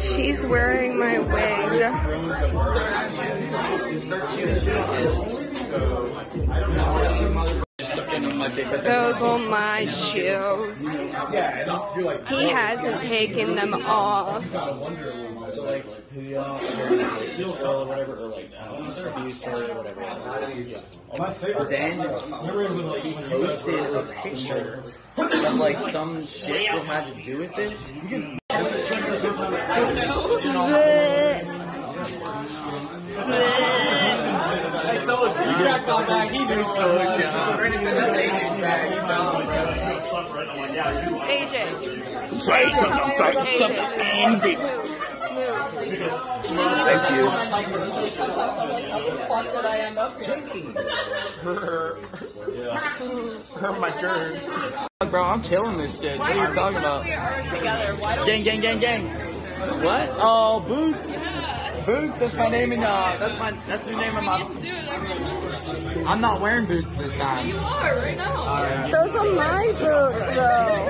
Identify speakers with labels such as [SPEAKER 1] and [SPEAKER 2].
[SPEAKER 1] She's wearing my wig. Those are my shoes. He hasn't taken them off.
[SPEAKER 2] So like, Pooya or or whatever. Then he posted a picture of like some shit that had to do with it.
[SPEAKER 3] You, you cracked on that. He knew. Brandon said that's AJ's bag. He fell on
[SPEAKER 1] AJ.
[SPEAKER 2] Say
[SPEAKER 1] AJ.
[SPEAKER 2] something,
[SPEAKER 1] AJ. Move. Move.
[SPEAKER 2] Thank you.
[SPEAKER 3] my turn. Bro, I'm killing this shit. What are you talking about? Gang, gang, gang, gang. What? Oh, Boots. Boots. That's my name in uh. That's my. That's the name of my. I'm not wearing boots this time.
[SPEAKER 4] You are right now.
[SPEAKER 1] Those are my boots, though.